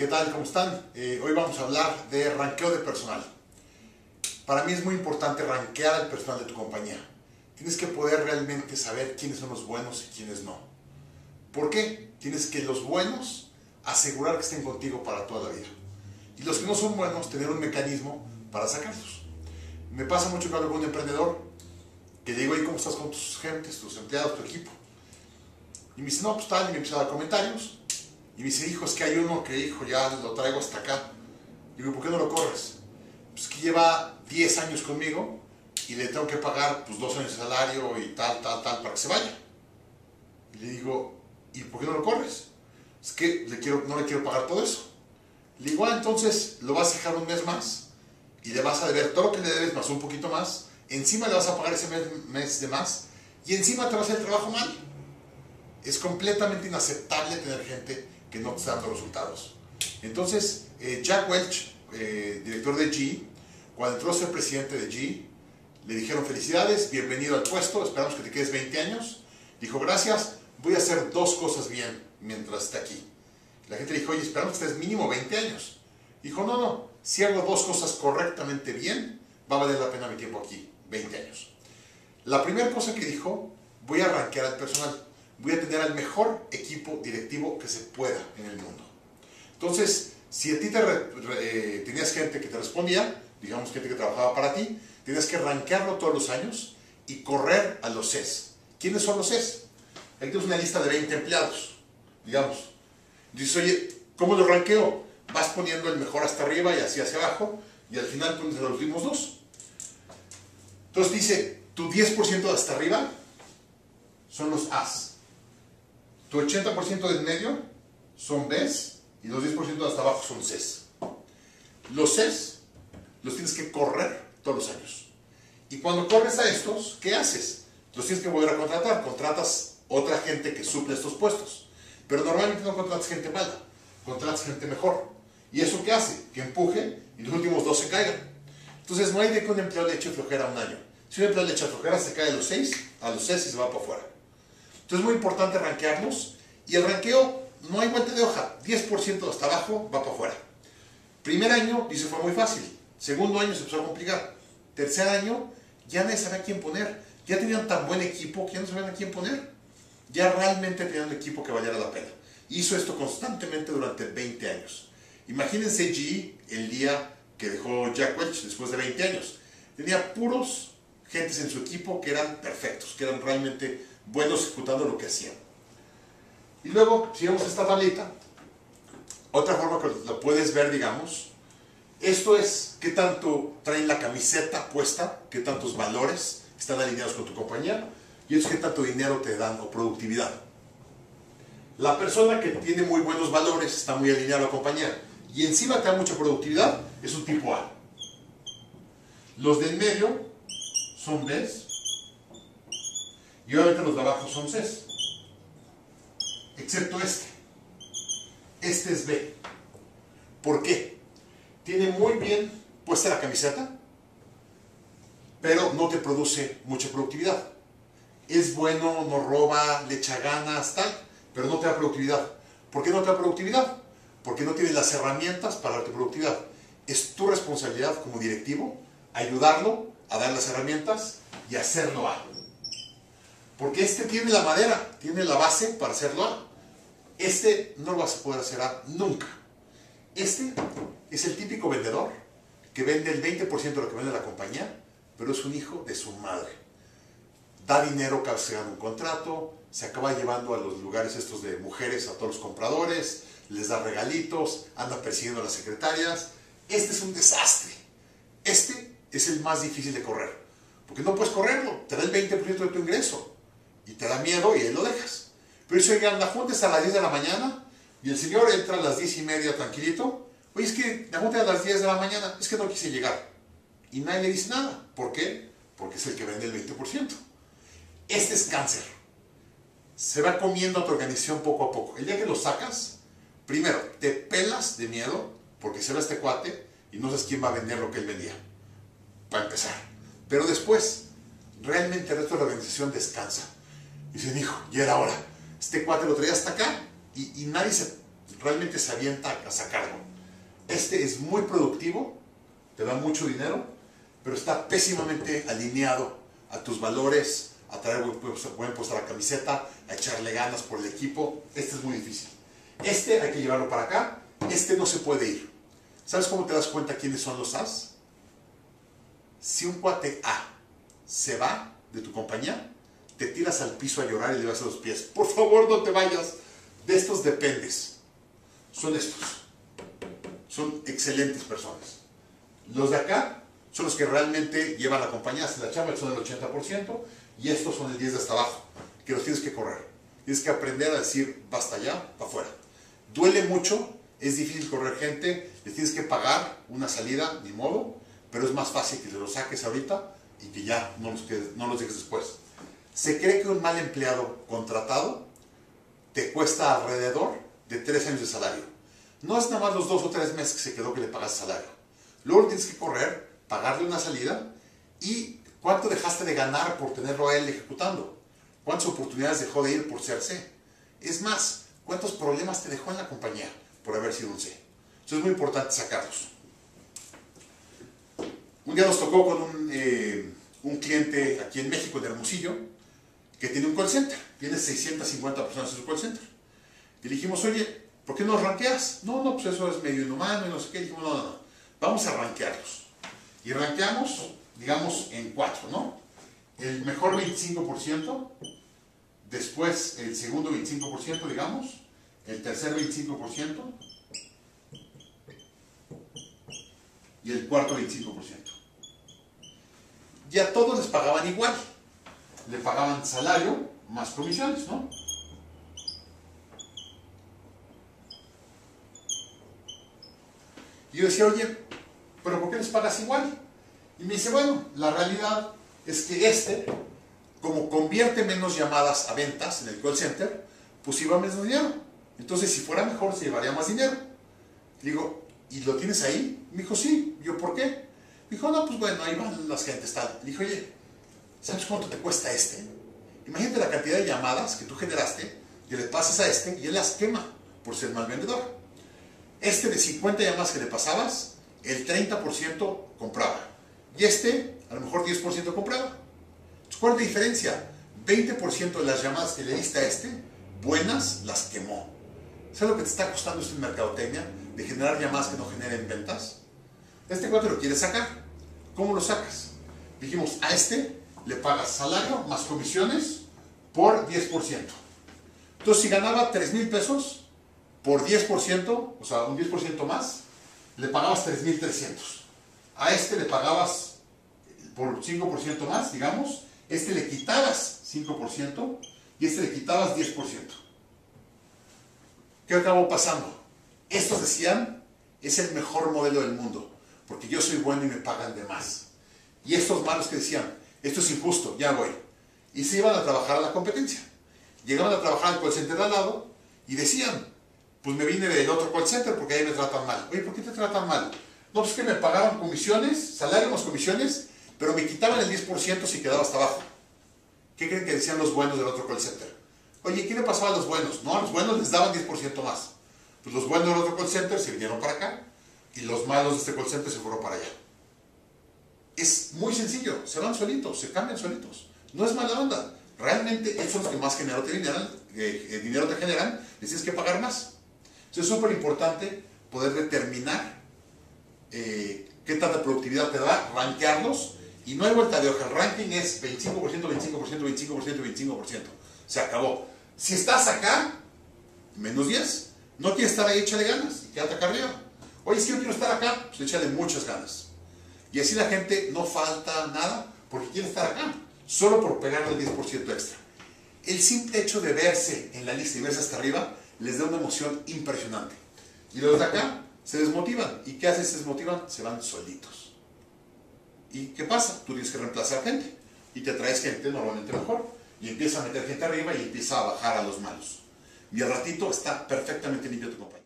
¿Qué tal? ¿Cómo están? Eh, hoy vamos a hablar de ranqueo de personal. Para mí es muy importante ranquear al personal de tu compañía. Tienes que poder realmente saber quiénes son los buenos y quiénes no. ¿Por qué? Tienes que los buenos asegurar que estén contigo para toda la vida. Y los que no son buenos, tener un mecanismo para sacarlos. Me pasa mucho cuando hablo con un emprendedor que digo, ¿y cómo estás con tus gentes, tus empleados, tu equipo? Y me dice, no, pues tal, y me empieza a dar comentarios. Y me dice, hijo, es que hay uno que, hijo, ya lo traigo hasta acá. Y digo, ¿por qué no lo corres? Pues que lleva 10 años conmigo y le tengo que pagar pues dos años de salario y tal, tal, tal, para que se vaya. Y le digo, ¿y por qué no lo corres? Es que le quiero, no le quiero pagar todo eso. Le digo, ah, entonces lo vas a dejar un mes más y le vas a deber todo lo que le debes más un poquito más. Encima le vas a pagar ese mes, mes de más y encima te vas a hacer el trabajo mal. Es completamente inaceptable tener gente que no te está dando resultados. Entonces, eh, Jack Welch, eh, director de G, cuando entró a ser presidente de G, le dijeron felicidades, bienvenido al puesto, esperamos que te quedes 20 años. Dijo, gracias, voy a hacer dos cosas bien mientras esté aquí. La gente dijo, oye, esperamos que estés mínimo 20 años. Dijo, no, no, si hago dos cosas correctamente bien, va a valer la pena mi tiempo aquí, 20 años. La primera cosa que dijo, voy a arranquear al personal voy a tener al mejor equipo directivo que se pueda en el mundo. Entonces, si a ti te eh, tenías gente que te respondía, digamos gente que trabajaba para ti, tienes que rankearlo todos los años y correr a los CES. ¿Quiénes son los CES? Aquí tienes una lista de 20 empleados, digamos. Dices, oye, ¿cómo lo ranqueo? Vas poniendo el mejor hasta arriba y así hacia abajo, y al final pones los últimos dos. Entonces dice, tu 10% de hasta arriba son los As. Tu 80% del medio son Bs y los 10% de hasta abajo son Cs. Los Cs los tienes que correr todos los años. Y cuando corres a estos, ¿qué haces? Los tienes que volver a contratar. Contratas otra gente que suple estos puestos. Pero normalmente no contratas gente mala, contratas gente mejor. ¿Y eso qué hace? Que empuje y los últimos dos se caigan. Entonces no hay de que un empleado le eche flojera un año. Si un empleado le echa flojera, se cae a los 6, a los 6 y se va para afuera. Entonces es muy importante rankearnos y el ranqueo no hay vuelta de hoja, 10% hasta abajo va para afuera. Primer año, dice, fue muy fácil. Segundo año se empezó a complicar. Tercer año, ya nadie sabía quién poner. Ya tenían tan buen equipo que ya no sabían a quién poner. Ya realmente tenían un equipo que valiera la pena. Hizo esto constantemente durante 20 años. Imagínense GE el día que dejó Jack Welch después de 20 años. Tenía puros gentes en su equipo que eran perfectos, que eran realmente buenos ejecutando lo que hacían. Y luego, si esta tablita, otra forma que lo puedes ver, digamos, esto es qué tanto traen la camiseta puesta, qué tantos valores están alineados con tu compañía, y es qué tanto dinero te dan o productividad. La persona que tiene muy buenos valores está muy alineada a la compañía y encima te da mucha productividad, es un tipo A. Los del medio son Bs y obviamente los de son Cs. Excepto este. Este es B. ¿Por qué? Tiene muy bien puesta la camiseta, pero no te produce mucha productividad. Es bueno, no roba, le echa ganas, tal, pero no te da productividad. ¿Por qué no te da productividad? Porque no tiene las herramientas para darte productividad. Es tu responsabilidad como directivo ayudarlo a dar las herramientas y hacerlo A. Porque este tiene la madera, tiene la base para hacerlo A. Este no lo vas a poder hacer A nunca. Este es el típico vendedor que vende el 20% de lo que vende la compañía, pero es un hijo de su madre. Da dinero gana un contrato, se acaba llevando a los lugares estos de mujeres a todos los compradores, les da regalitos, anda persiguiendo a las secretarias. Este es un desastre. Este es el más difícil de correr, porque no puedes correrlo, te da el 20% de tu ingreso y te da miedo y ahí lo dejas. Pero dice, oigan, la junta es a las 10 de la mañana y el señor entra a las 10 y media tranquilito. Oye, es que la junta es a las 10 de la mañana, es que no quise llegar. Y nadie le dice nada. ¿Por qué? Porque es el que vende el 20%. Este es cáncer. Se va comiendo a tu organización poco a poco. El día que lo sacas, primero, te pelas de miedo porque se va este cuate y no sabes quién va a vender lo que él vendía. Para empezar. Pero después, realmente el resto de la organización descansa. Y dicen, hijo, ya era hora este cuate lo traía hasta acá y, nadie se, realmente se avienta a sacarlo. Este es muy productivo, te da mucho dinero, pero está pésimamente alineado a tus valores, a traer buen puesto a la camiseta, a echarle ganas por el equipo. Este es muy difícil. Este hay que llevarlo para acá, este no se puede ir. ¿Sabes cómo te das cuenta quiénes son los As? Si un cuate A se va de tu compañía, te tiras al piso a llorar y le vas a los pies. Por favor, no te vayas. De estos dependes. Son estos. Son excelentes personas. Los de acá son los que realmente llevan la compañía hasta la chamba, son el 80%, y estos son el 10 de hasta abajo, que los tienes que correr. Tienes que aprender a decir, basta ya, para afuera. Duele mucho, es difícil correr gente, les tienes que pagar una salida, ni modo, pero es más fácil que los saques ahorita y que ya no los, no los dejes después. Se cree que un mal empleado contratado te cuesta alrededor de tres años de salario. No es nada más los dos o tres meses que se quedó que le pagas salario. Luego tienes que correr, pagarle una salida y cuánto dejaste de ganar por tenerlo a él ejecutando. ¿Cuántas oportunidades dejó de ir por ser C? Es más, ¿cuántos problemas te dejó en la compañía por haber sido un C? Entonces es muy importante sacarlos. Un día nos tocó con un, eh, un cliente aquí en México, en Hermosillo, que tiene un call center. Tiene 650 personas en su call center. Y dijimos, oye, ¿por qué no ranqueas? No, no, pues eso es medio inhumano y no sé qué. Y dijimos, no, no, no, vamos a ranquearlos. Y ranqueamos, digamos, en cuatro, ¿no? El mejor 25%, después el segundo 25%, digamos, el tercer 25% y el cuarto 25% y a todos les pagaban igual. Le pagaban salario más comisiones, ¿no? Y yo decía, oye, ¿pero por qué les pagas igual? Y me dice, bueno, la realidad es que este, como convierte menos llamadas a ventas en el call center, pues iba menos dinero. Entonces, si fuera mejor, se llevaría más dinero. digo, ¿y lo tienes ahí? Me dijo, sí. Yo, ¿por qué? Dijo, no, pues bueno, ahí van las gentes. Le dije, oye, ¿sabes cuánto te cuesta este? Imagínate la cantidad de llamadas que tú generaste, que le pasas a este y él las quema por ser mal vendedor. Este de 50 llamadas que le pasabas, el 30% compraba. Y este, a lo mejor 10% compraba. ¿Cuál es la diferencia? 20% de las llamadas que le diste a este, buenas, las quemó. ¿Sabes lo que te está costando esto en mercadotecnia? De generar llamadas que no generen ventas. Este cuate lo quieres sacar. ¿Cómo lo sacas? Dijimos, a este le pagas salario más comisiones por 10%. Entonces, si ganaba 3 mil pesos por 10%, o sea, un 10% más, le pagabas 3.300. A este le pagabas por 5% más, digamos, este le quitabas 5% y este le quitabas 10%. ¿Qué acabó pasando? Estos decían, es el mejor modelo del mundo porque yo soy bueno y me pagan de más. Y estos malos que decían, esto es injusto, ya voy. Y se iban a trabajar a la competencia. Llegaban a trabajar al call center de al lado y decían, pues me vine del otro call center porque ahí me tratan mal. Oye, ¿por qué te tratan mal? No, pues que me pagaban comisiones, salario más comisiones, pero me quitaban el 10% si quedaba hasta abajo. ¿Qué creen que decían los buenos del otro call center? Oye, ¿qué le pasaba a los buenos? No, a los buenos les daban 10% más. Pues los buenos del otro call center se vinieron para acá y los malos de este call center se fueron para allá. Es muy sencillo, se van solitos, se cambian solitos. No es mala onda. Realmente ellos son los que más dinero te generan, eh, eh, dinero te generan, les tienes que pagar más. Entonces es súper importante poder determinar eh, qué tanta productividad te da, rankearlos, y no hay vuelta de hoja. El ranking es 25%, 25%, 25%, 25%. Se acabó. Si estás acá, menos 10. No quieres estar ahí, échale ganas y quédate acá arriba. Oye, que yo quiero estar acá, pues échale muchas ganas. Y así la gente no falta nada porque quiere estar acá, solo por pegarle el 10% extra. El simple hecho de verse en la lista y verse hasta arriba les da una emoción impresionante. Y los de acá se desmotivan. ¿Y qué hacen? Se desmotivan, se van solitos. ¿Y qué pasa? Tú tienes que reemplazar gente. Y te traes gente normalmente mejor. Y empieza a meter gente arriba y empieza a bajar a los malos. Y al ratito está perfectamente limpio tu compañía.